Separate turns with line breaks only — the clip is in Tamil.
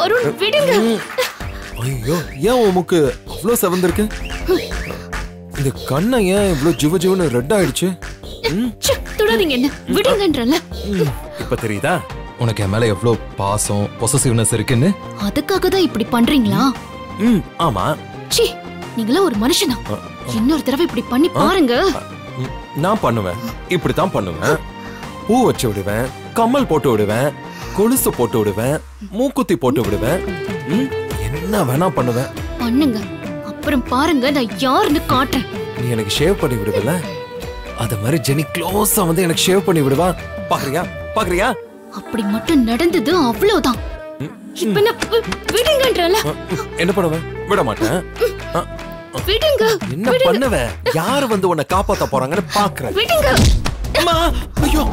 வருண் விடுங்க.
ஐயோ ஏன் உன் மூக்கு அவ்வளோ செவந்திருக்கு? இந்த கண்ணை ஏன் இவ்வளோ ஜிவ ஜிவனு ரெட் ஆயிடுச்சு?
தொடாதீங்க என்ன? விடுங்கன்றல
இப்ப தெரியுதா?
உனக்கு என் மேல எவ்வளோ பாசம் பொசசிவ்னஸ் இருக்குன்னு?
அதுக்காக தான் இப்படி பண்றீங்களா?
ம் ஆமா.
ச்சீ நீங்களா ஒரு மனுஷனா? இன்னொரு தடவை இப்படி பண்ணி பாருங்க.
நான் பண்ணுவேன். இப்படித்தான் பண்ணுவேன். பூ வச்சு விடுவேன் கம்மல் போட்டு விடுவேன் கொலுசு போட்டு விடுவேன் மூக்குத்தி போட்டு விடுவேன். என்ன வேணா பண்ணுவேன்.
பண்ணுங்க. அப்புறம் பாருங்க நான் யாருன்னு காட்டுறேன்.
நீ எனக்கு ஷேவ் பண்ணி விடுவல அத மாதிரி ஜெனி க்ளோஸா வந்து எனக்கு ஷேவ் பண்ணி விடுவா? பாக்குறியா? பாக்குறியா?
அப்படி மட்டும் நடந்தது அவ்வளவுதான். இப்ப என்ன வி- விடுங்கன்றல?
என்ன பண்ணுவேன் விட மாட்டேன்.
விடுங்க
என்ன பண்ணுவ? யாரு வந்து உன்னை காப்பாத்த போறாங்கன்னு பாக்குறேன்.
விடுங்க.
அம்மா! ஐயோ!